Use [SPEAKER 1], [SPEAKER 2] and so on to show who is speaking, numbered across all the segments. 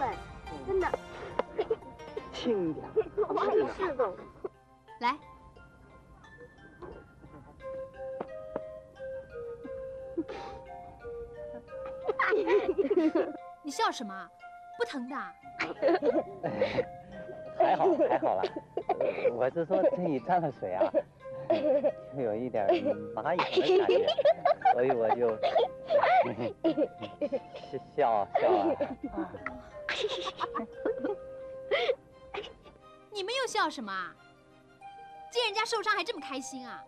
[SPEAKER 1] 嘞，真的。
[SPEAKER 2] 轻点，
[SPEAKER 1] 我也是的。
[SPEAKER 3] 来，你笑什么？不疼的？
[SPEAKER 2] 还好还好了，我是说这一沾了水啊，就有一点蚂蚁的感觉，所以我就 笑笑啊。
[SPEAKER 3] 你们又笑什么啊？见人家受伤还这么开心啊？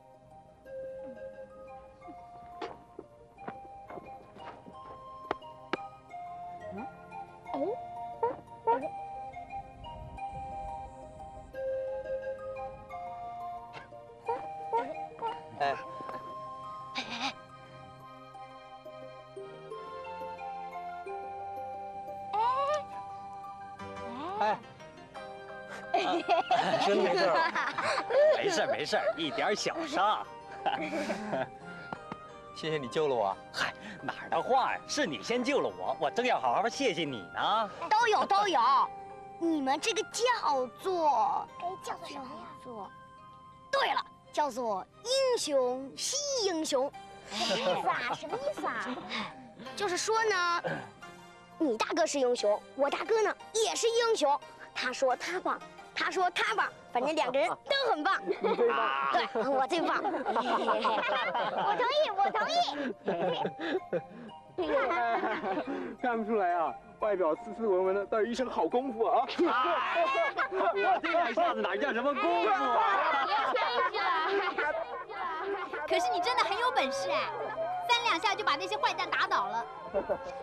[SPEAKER 2] 哎，
[SPEAKER 4] 兄弟没事？没事没事，一点小伤。
[SPEAKER 2] 谢谢你救了我。
[SPEAKER 4] 嗨，哪儿的话呀？是你先救了我，我正要好好谢谢你呢。
[SPEAKER 1] 都有都有，你们这个叫做，哎，叫做什么呀？做，对了，叫做英雄惜英雄。什么意思啊？什么意思啊？就是说呢，你大哥是英雄，我大哥呢也是英雄。他说他棒，他说他棒，反正两个人都很棒。你最棒对，我最棒。我同意，我同意。
[SPEAKER 5] 看不出来啊，外表斯斯文文的，但有一身好功夫啊！
[SPEAKER 4] 我这两下子哪叫什么功夫啊？
[SPEAKER 3] 可是你真的很有本事哎，三两下就把那些坏蛋打倒了。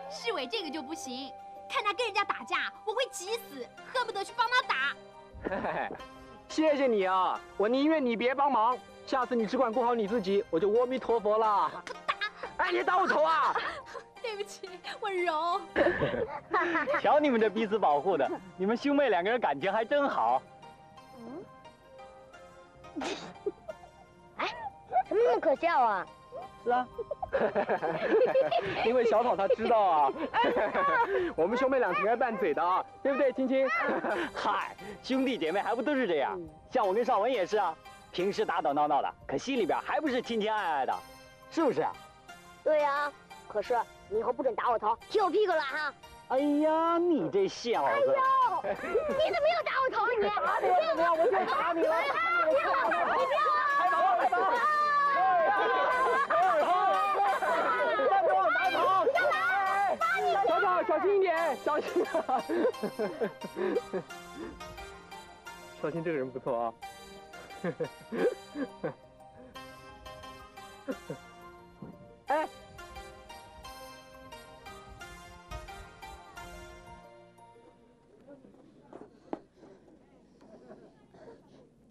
[SPEAKER 3] 市委这个就不行，看他跟人家打架，我会急死，恨不得去帮他打。
[SPEAKER 5] 谢谢你啊，我宁愿你别帮忙，下次你只管顾好你自己，我就阿弥陀佛了。哎，你打我头啊！
[SPEAKER 3] 对不起，我柔。
[SPEAKER 4] 瞧你们这彼此保护的，你们兄妹两个人感情还真好。
[SPEAKER 1] 什么那么可笑啊？
[SPEAKER 5] 是啊，因为小草他知道啊，我们兄妹俩挺爱拌嘴的啊，对不对，青青？
[SPEAKER 4] 嗨，兄弟姐妹还不都是这样？像我跟少文也是啊，平时打打闹闹的，可心里边还不是亲亲爱爱的，是不是啊？
[SPEAKER 1] 对呀，可是你以后不准打我头，踢我屁股了哈！
[SPEAKER 4] 哎呀，你这小子！
[SPEAKER 1] 哎呦，你怎么又打我头了你？
[SPEAKER 5] 打你了怎么样？我就打你了！
[SPEAKER 1] 你不要，你不要啊！
[SPEAKER 5] 开打，开打！小草，小心一点，小心啊！小心这个人不错啊。哎，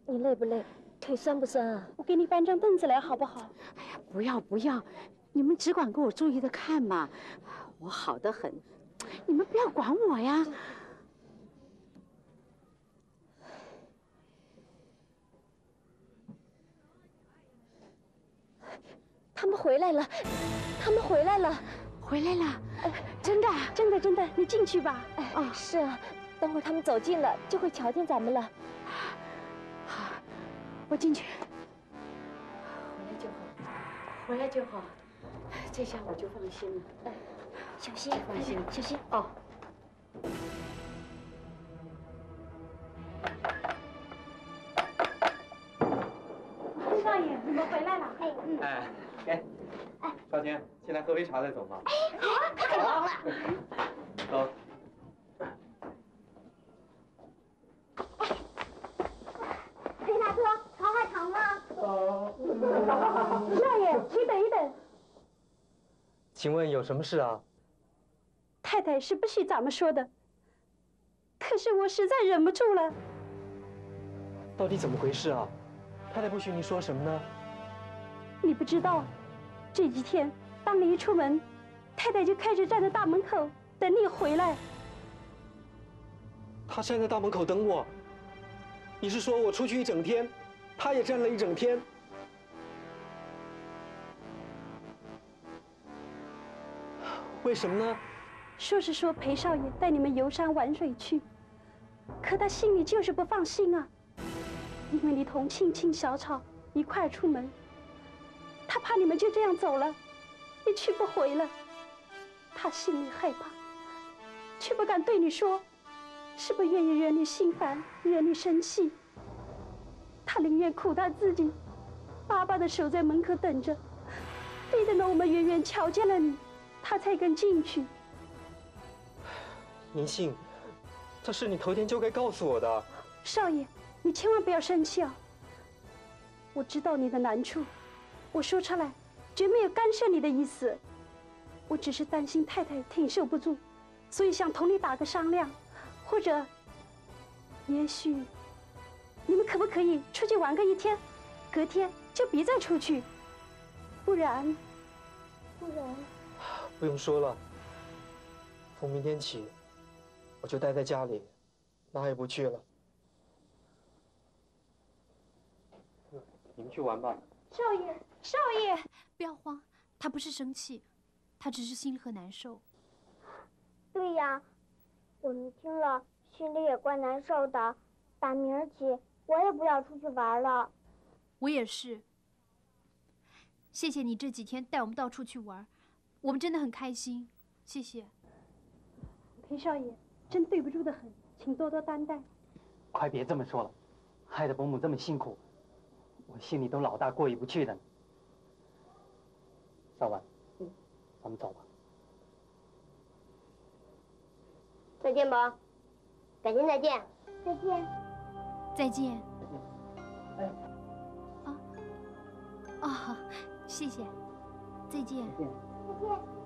[SPEAKER 1] 你累不累？腿酸不酸啊？
[SPEAKER 6] 我给你搬张凳子来好不好？
[SPEAKER 7] 哎呀，不要不要，你们只管给我注意的看嘛，我好的很，你们不要管我呀。
[SPEAKER 6] 他们回来了，他们回来了，
[SPEAKER 7] 回来了，真的啊
[SPEAKER 6] 真的真的，你进去吧。哎，
[SPEAKER 7] 哦
[SPEAKER 6] 是啊，等会儿他们走近了，就会瞧见咱们了。
[SPEAKER 7] 好，我进去。回来就好，回来就好，这下我就放心了。
[SPEAKER 1] 小心，
[SPEAKER 7] 放心，
[SPEAKER 1] 小心。
[SPEAKER 7] 哦。
[SPEAKER 6] 少爷，你们回来了。
[SPEAKER 1] 哎，嗯，
[SPEAKER 5] 哎，给，少卿，进来喝杯茶再走吧。
[SPEAKER 1] 好啊，太好了。
[SPEAKER 5] 走。请问有什么事啊？
[SPEAKER 6] 太太是不许咱们说的，可是我实在忍不住了。
[SPEAKER 5] 到底怎么回事啊？太太不许你说什么呢？
[SPEAKER 6] 你不知道，这几天当你一出门，太太就开始站在大门口等你回来。
[SPEAKER 5] 他站在大门口等我。你是说我出去一整天，他也站了一整天？为什么呢？
[SPEAKER 6] 说是说裴少爷带你们游山玩水去，可他心里就是不放心啊，因为你同青青、小草一块出门，他怕你们就这样走了，一去不回了，他心里害怕，却不敢对你说，是不愿意惹你心烦，惹你生气？他宁愿苦他自己，巴巴的守在门口等着，非等到我们远远瞧见了你，他才肯进去。
[SPEAKER 5] 宁信，这是你头天就该告诉我的。
[SPEAKER 6] 少爷，你千万不要生气啊！我知道你的难处，我说出来绝没有干涉你的意思。我只是担心太太挺受不住，所以想同你打个商量，或者，也许，你们可不可以出去玩个一天，隔天就别再出去，不然，不然，
[SPEAKER 5] 不用说了，从明天起。我就待在家里，哪也不去了。你们去玩吧。
[SPEAKER 6] 少爷，少爷，
[SPEAKER 3] 不要慌，他不是生气，他只是心里很难受。
[SPEAKER 8] 对呀，我们听了心里也怪难受的。打明儿起，我也不要出去玩了。
[SPEAKER 3] 我也是。谢谢你这几天带我们到处去玩，我们真的很开心。谢谢。
[SPEAKER 6] 裴少爷。真对不住的很，请多多担待。
[SPEAKER 9] 快别这么说了，害得伯母这么辛苦，我心里都老大过意不去的。少文，咱们走吧。
[SPEAKER 8] 再见吧，改天再见。
[SPEAKER 6] 再见。
[SPEAKER 3] 再见。哎。啊。啊，谢谢。再见。
[SPEAKER 8] 再见。再见。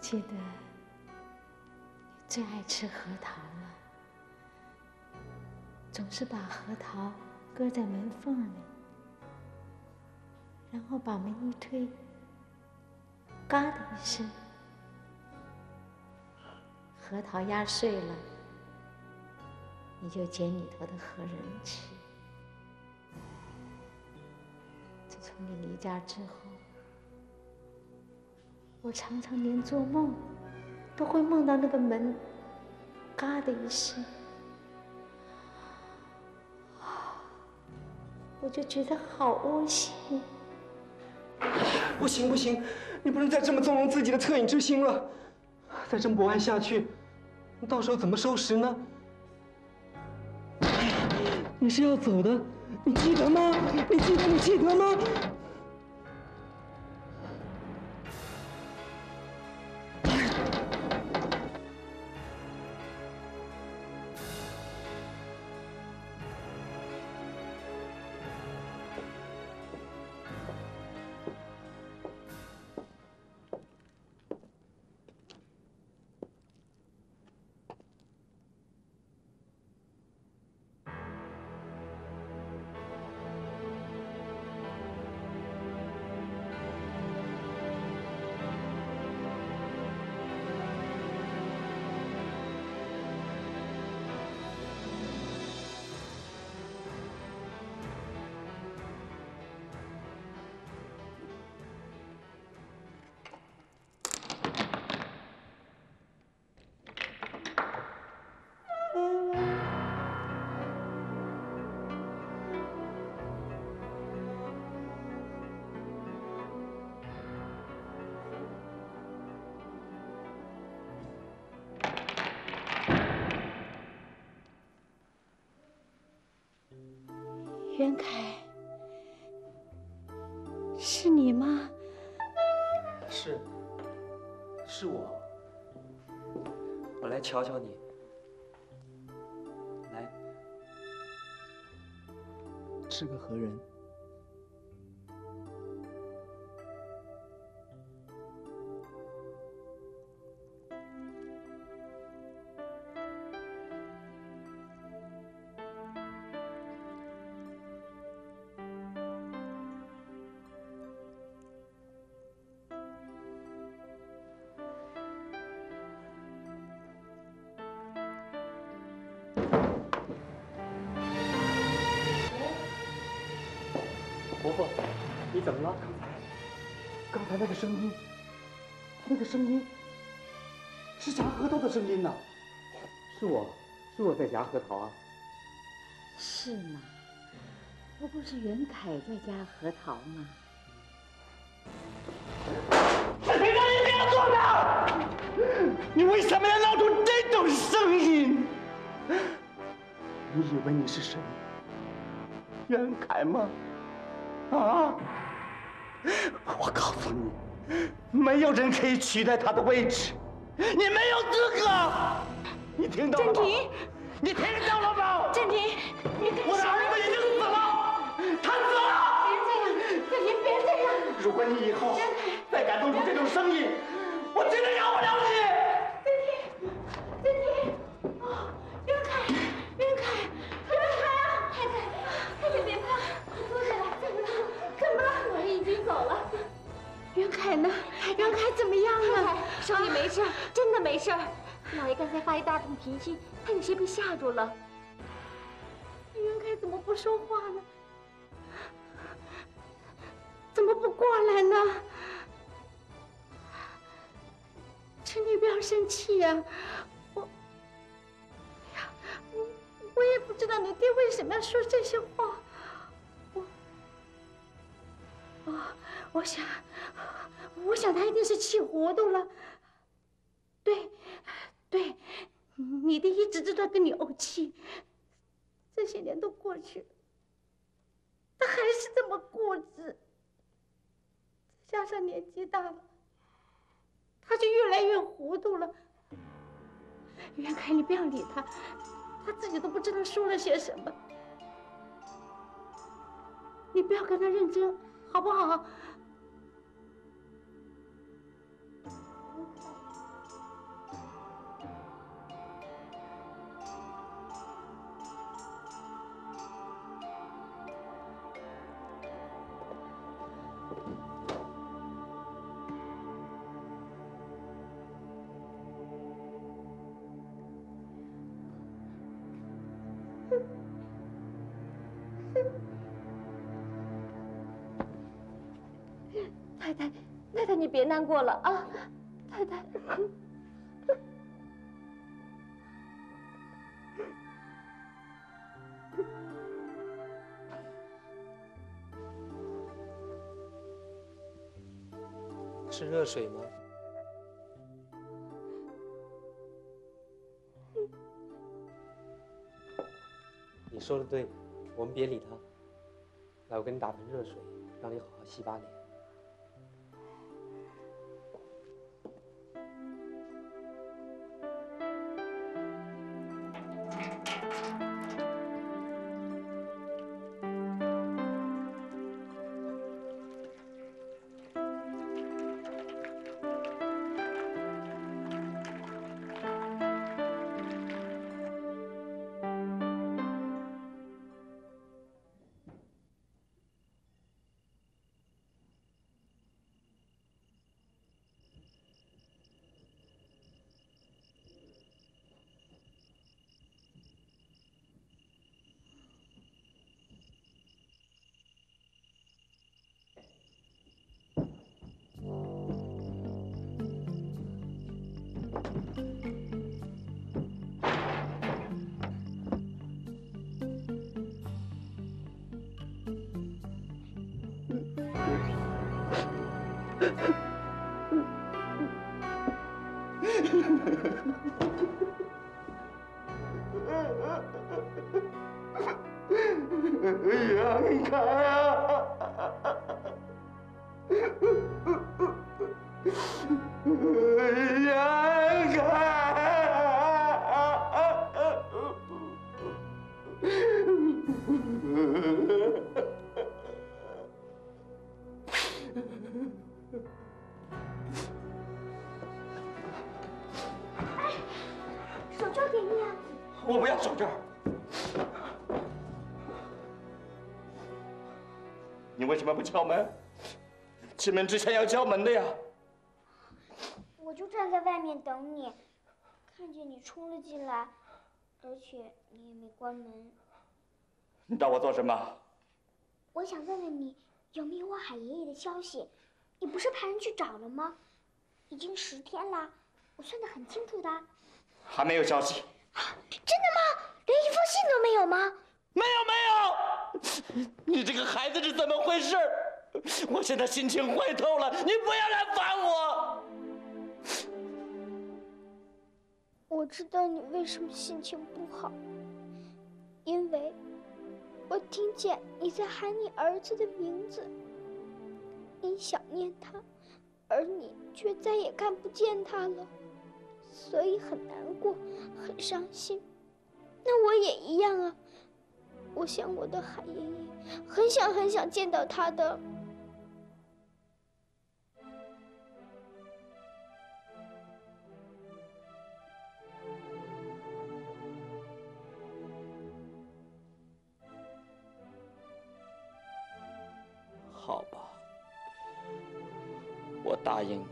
[SPEAKER 10] 记得你最爱吃核桃了，总是把核桃搁在门缝里，然后把门一推，嘎的一声，核桃压碎了，你就捡里头的核仁吃。自从你离家之后。我常常连做梦都会梦到那个门，嘎的一声，我就觉得好窝心。
[SPEAKER 5] 不行不行，你不能再这么纵容自己的恻隐之心了，再这么不爱下去，你到时候怎么收拾呢？你是要走的，你记得吗？你记得你记得吗？
[SPEAKER 10] 是
[SPEAKER 5] 我。我来瞧瞧你。来是个何人？
[SPEAKER 11] 伯父，你怎么了？刚才，刚才那个声音，那个声音是夹核桃的声音呐！是我，是我在夹核桃啊！
[SPEAKER 12] 是吗？不过是袁凯在夹核桃吗？
[SPEAKER 11] 是谁让你这样做的？你为什么要闹出这种声音？你以为你是谁？袁凯吗？啊！我告诉你，没有人可以取代他的位置，你没有资格。你听到了吗？
[SPEAKER 12] 郑婷，
[SPEAKER 11] 你听到了吗？
[SPEAKER 12] 郑婷，你
[SPEAKER 11] 我的儿子已经死了，他死了。
[SPEAKER 12] 别这样，郑婷，别这样。
[SPEAKER 11] 如果你以后再敢动出这种声音，我绝对饶不了你。
[SPEAKER 12] 袁凯呢？袁凯怎么样了？手里没事，真的没事。老爷刚才发一大通脾气，他有些被吓住了。袁凯怎么不说话呢？怎么不过来呢？请你不要生气呀、我，哎呀，我我也不知道你爹为什么要说这些话。我，哦，我想，我想他一定是气糊涂了。对，对，你爹一直知道跟你怄气，这些年都过去了，他还是这么固执。加上年纪大了，他就越来越糊涂了。袁凯，你不要理他，他自己都不知道说了些什么。你不要跟他认真，好不好？你别难过了啊，太太。
[SPEAKER 5] 是热水吗？你说的对，我们别理他。来，我给你打盆热水，让你好好洗把脸。
[SPEAKER 11] 袁凯啊！袁凯！我不要守这儿。你为什么不敲门？进门之前要敲门的呀。
[SPEAKER 8] 我就站在外面等你，看见你冲了进来，而且你也没关门。
[SPEAKER 11] 你找我做什么？
[SPEAKER 8] 我想问问你，有没有我海爷爷的消息？你不是派人去找了吗？已经十天了，我算得很清楚的。
[SPEAKER 11] 还没有消息。
[SPEAKER 8] 真的吗？连一封信都没有吗？
[SPEAKER 11] 没有没有。你这个孩子是怎么回事？我现在心情坏透了，你不要来烦我。
[SPEAKER 8] 我知道你为什么心情不好，因为我听见你在喊你儿子的名字，你想念他，而你却再也看不见他了，所以很难过，很伤心。那我也一样啊，我想我的海爷爷，很想很想见到他的。
[SPEAKER 11] 好吧，我答应你，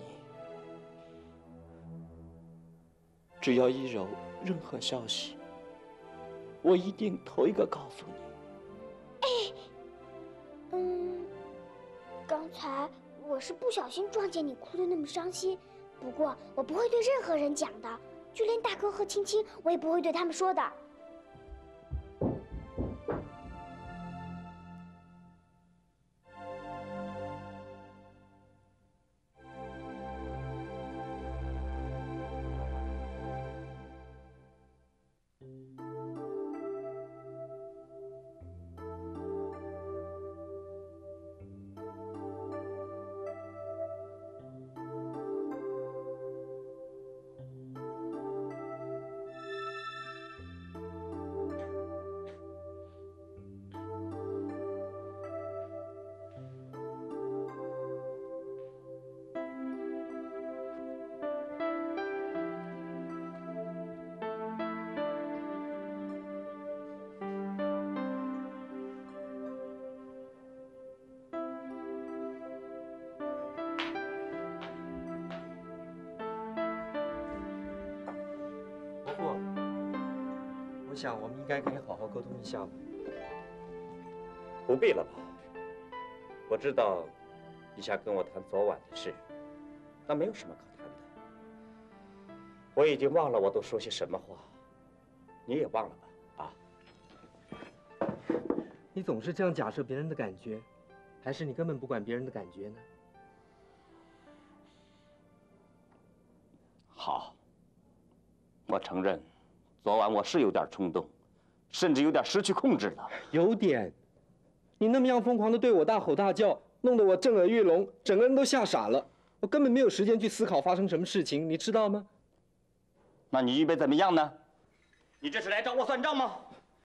[SPEAKER 11] 只要一柔任何消息，我一定头一个告诉你。
[SPEAKER 8] 哎，嗯，刚才我是不小心撞见你哭的那么伤心，不过我不会对任何人讲的，就连大哥和青青，我也不会对他们说的。
[SPEAKER 5] 想我们应该可以好好沟通一下吧。
[SPEAKER 13] 不必了吧？我知道你想跟我谈昨晚的事，那没有什么可谈的。我已经忘了我都说些什么话，你也忘了吧？啊？
[SPEAKER 5] 你总是这样假设别人的感觉，还是你根本不管别人的感觉呢？
[SPEAKER 13] 好，我承认，昨晚我是有点冲动，甚至有点失去控制了。
[SPEAKER 5] 有点，你那么样疯狂的对我大吼大叫，弄得我震耳欲聋，整个人都吓傻了。我根本没有时间去思考发生什么事情，你知道吗？
[SPEAKER 13] 那你预备怎么样呢？你这是来找我算账吗？